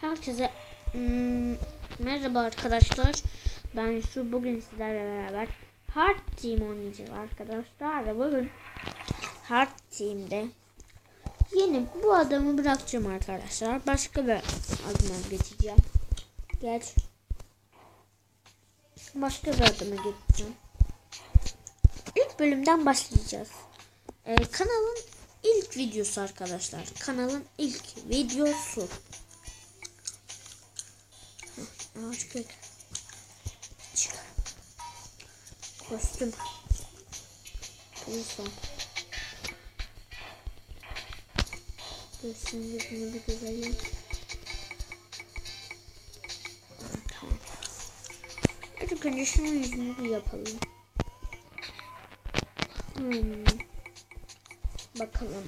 Herkese hmm, merhaba arkadaşlar. Ben şu bugün sizlerle beraber Hard Team oynayacağız arkadaşlar. Ve bugün Hard Team'de yeni bu adamı bırakacağım arkadaşlar. Başka bir adıma geçeceğim. Geç. Başka bir adıma geçeceğim. İlk bölümden başlayacağız. Ee, kanalın ilk videosu arkadaşlar. Kanalın ilk videosu. Ağaç kök. Çıkar. Kostüm. Var. Dur şimdi bunu bir güzelim. Tamam. İlk önce şunun yüzünü bir yapalım. Hmm. Bakalım.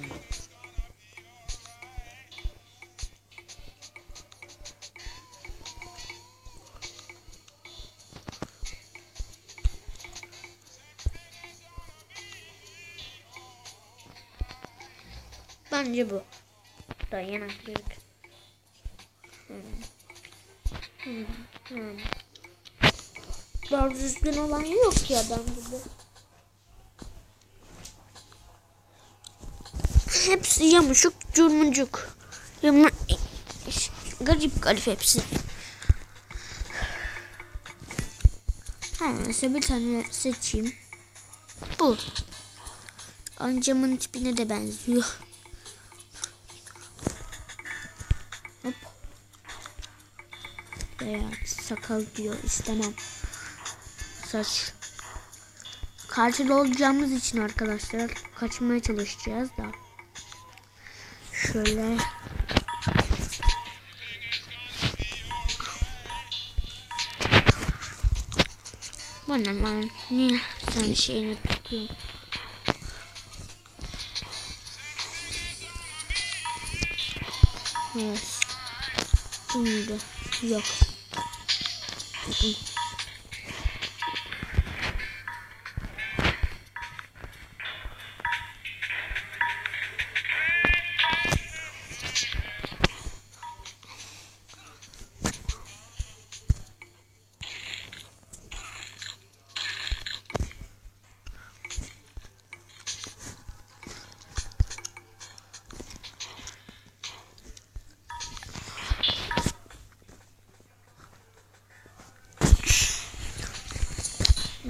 Bence bu. Dayanak büyük. Hmm. Hmm. Hmm. Daha düzgün olan yok ya ben gibi. Hepsi yamuşuk curmucuk. Yamur... Garip garip hepsi. Neyse bir tane seçeyim. Bu. Amcamın tipine de benziyor. Veya sakal diyor istemem. Saç. Karşıda olacağımız için arkadaşlar kaçmaya çalışacağız da. Şöyle. Bana lan niye sen şeyini tutuyorsun? Evet. Şimdi yok. Hı hı.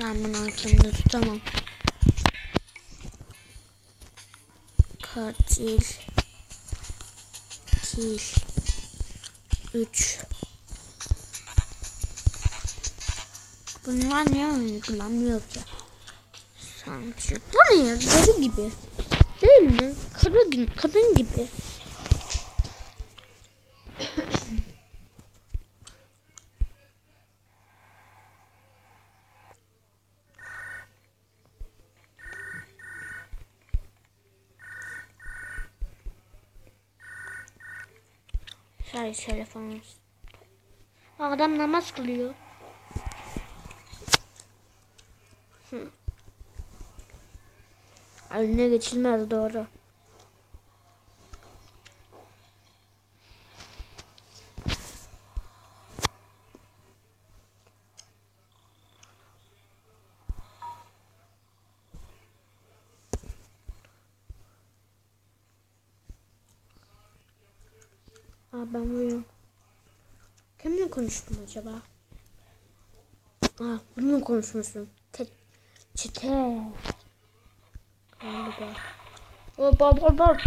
Ben bunu aklımda tutamam. Katil. Kil. 3. Bunlar niye uygulanmıyor ki? Sanki. Bu ne ya? Deli gibi. Değil mi? Kadın, kadın gibi. Şöyle telefonumuz. Adam namaz kılıyor. Hı. Eline geçilmez doğru. Aa ben vuruyorum. Kimle konuştum acaba? Aa bununla konuşmuşsun. Te çete. Galiba. Hop hop hop hop.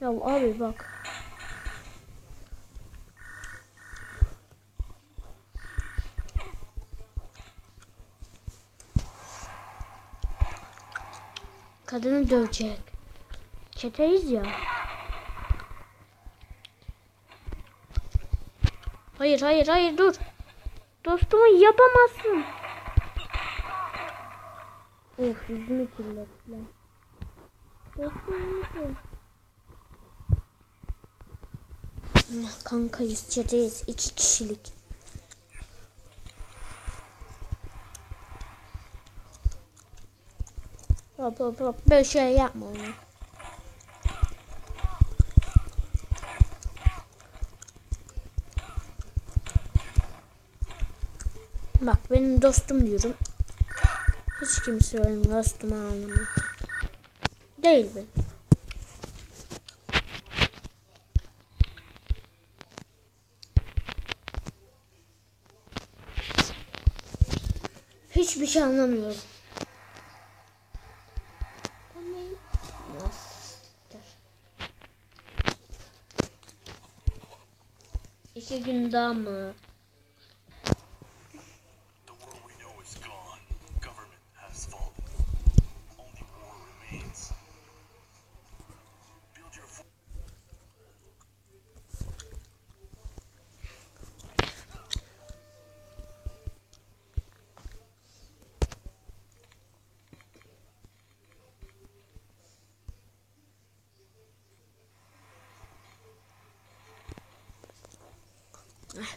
Ya abi bak. Kadını dövecek. Çeteyiz ya. Hayır hayır hayır dur. Dostumu yapamazsın. Of yüzümü kirlettiler. Dostum nasıl? Kankayız çeteyiz iki kişilik. Hop hop hop. Böyle şey yapma onu. Bak benim dostum diyorum. Hiç kimse benim dostum anlamıyor. Değil mi? Hiçbir şey anlamıyorum. İki gün daha mı?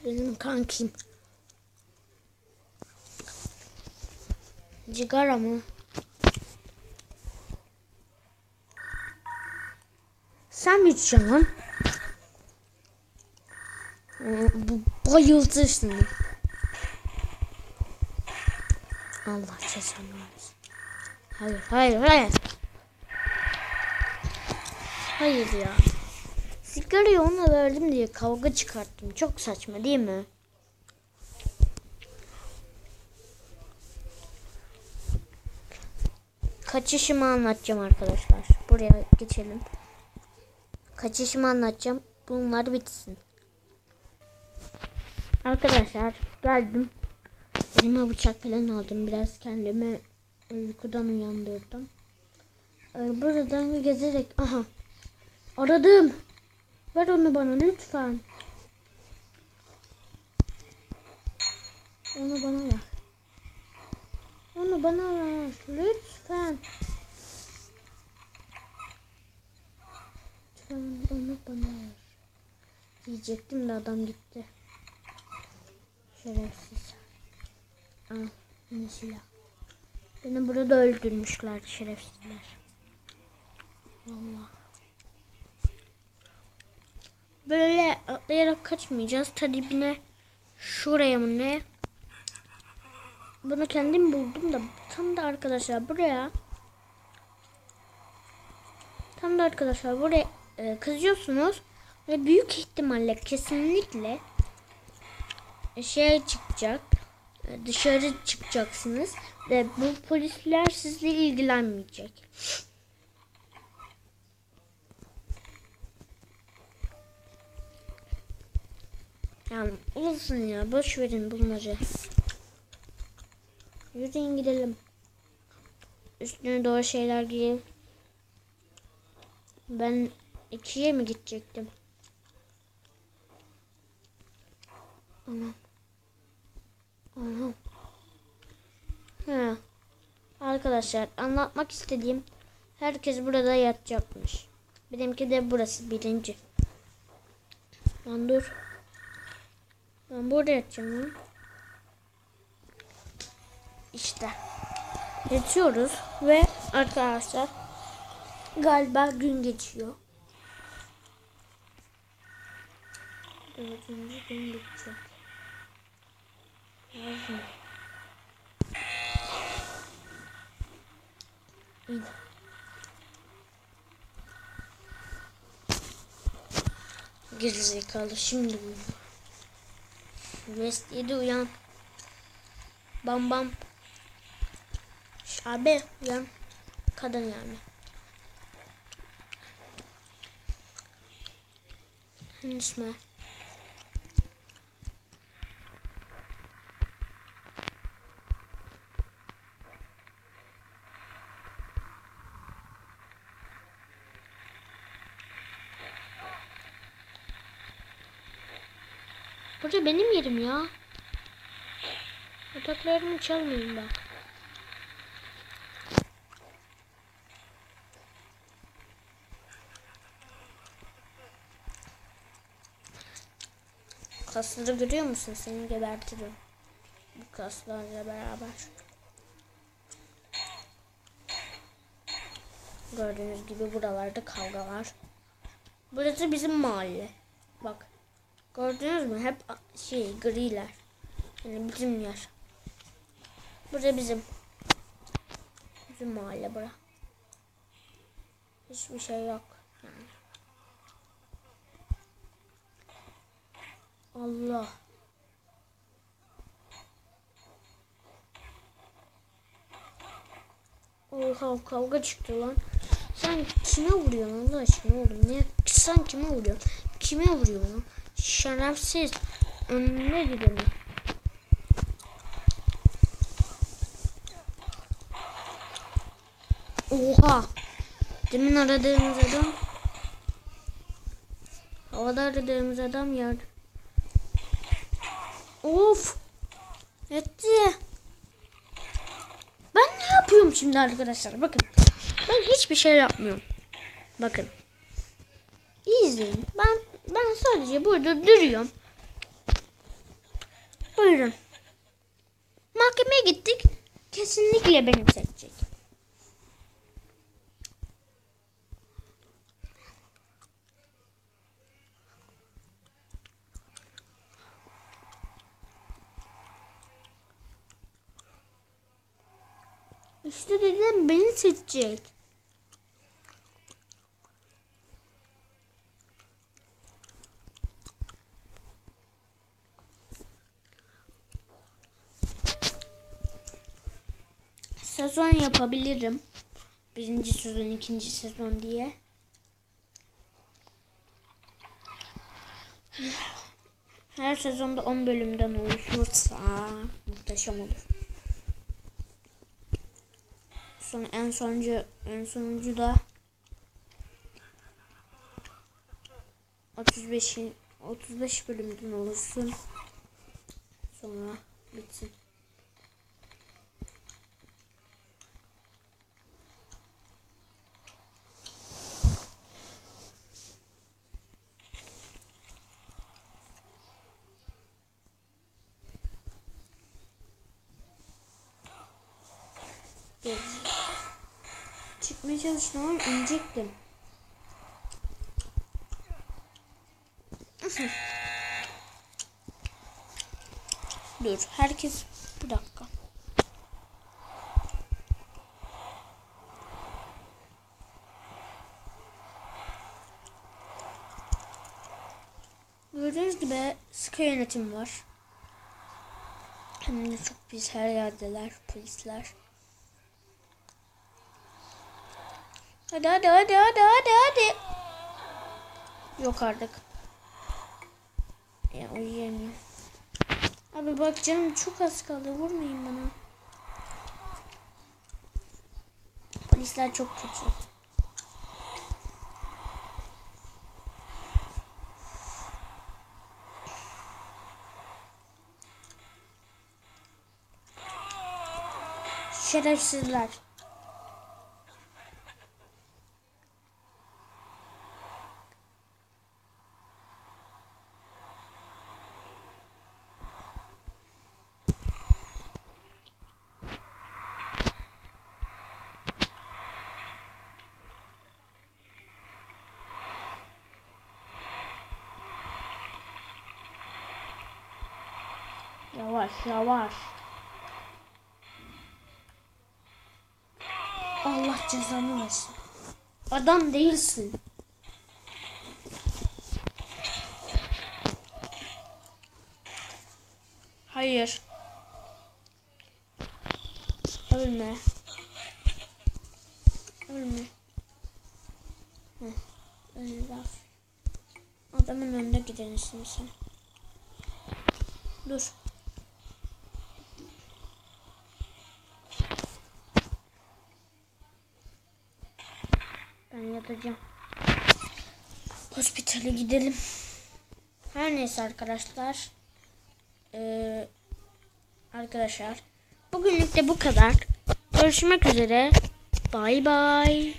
Benim kankim. Cigara mı? Sen mi içeceksin? Aa, Bu bayıldı şimdi. Allah cezanı versin. Hayır, hayır, hayır. Hayır ya. Sigarayı ona verdim diye kavga çıkarttım. Çok saçma değil mi? Kaçışımı anlatacağım arkadaşlar. Buraya geçelim. Kaçışımı anlatacağım. Bunlar bitsin. Arkadaşlar geldim. Elime bıçak falan aldım. Biraz kendimi uykudan uyandırdım. Ee, Buradan gezerek... Aha. Aradım. Ver onu bana lütfen. Onu bana ver. Onu bana ver. Lütfen. Lütfen onu bana ver. Diyecektim de adam gitti. Şerefsiz. Al. Yine silah. Beni burada öldürmüşler şerefsizler. Vallahi. Böyle atlayarak kaçmayacağız. Talibine şuraya mı ne? Bunu kendim buldum da tam da arkadaşlar buraya tam da arkadaşlar buraya e, kızıyorsunuz ve büyük ihtimalle kesinlikle şey çıkacak e, dışarı çıkacaksınız ve bu polisler sizle ilgilenmeyecek. Yani olsun ya boş verin bunları. Yürüyün gidelim. Üstüne doğru şeyler giyin. Ben ikiye mi gidecektim? Anam. Anam. Ha. Arkadaşlar anlatmak istediğim herkes burada yatacakmış. Benimki de burası birinci. Lan dur. Ben burada yatacağım. İşte. Yatıyoruz ve arkadaşlar galiba gün geçiyor. Dördüncü gün bitecek. Lazım. İyi. Gerizekalı şimdi bu. West 7 uyan. Bam bam. Şş, Abi uyan. Kadın yani. Henüz mü? Burada benim yerim ya. Yataklarımı çalmayın bak. Kasları görüyor musun? Seni gebertirim. Bu kaslarla beraber. Gördüğünüz gibi buralarda kavga var. Burası bizim mahalle. Bak. Gördünüz mü? Hep şey griler. Yani bizim yer. Burası bizim. Bizim mahalle bura. Hiçbir şey yok. Yani. Allah. Oha kavga çıktı lan. Sen kime vuruyorsun Allah aşkına oğlum? Ne? Sen kime vuruyorsun? Kime vuruyorsun? Şerefsiz. Önüne gidelim. Oha. Demin aradığımız adam. Havada aradığımız adam yerde. Of. Etti. Ben ne yapıyorum şimdi arkadaşlar? Bakın. Ben hiçbir şey yapmıyorum. Bakın. İyi izleyin. Ben ben sadece burada duruyorum. Buyurun. Mahkemeye gittik. Kesinlikle benim seçecek. İşte dedim beni seçecek. Sezon yapabilirim. Birinci sezon, ikinci sezon diye. Her sezonda 10 bölümden oluşursa muhteşem olur. Son en sonuncu en sonuncu da 35 35 bölümden oluşsun. Sonra bitsin. Çıkmaya çalıştım ama inecektim. Dur herkes bir dakika. Gördüğünüz gibi sıkı yönetim var. Hem de çok pis her yerdeler polisler. Hadi hadi hadi hadi hadi hadi. Yok artık. Ya uyuyamıyorum. Abi bak canım çok az kaldı. Vurmayın bana. Polisler çok kötü. Şerefsizler. Yavaş yavaş. Allah cezanı versin. Adam değilsin. Hayır. Ölme. Ölme. Heh, laf. Adamın önünde gidersin sen. Dur. Ben yatacağım. Hospitale gidelim. Her neyse arkadaşlar. Ee, arkadaşlar. Bugünlük de bu kadar. Görüşmek üzere. Bay bay.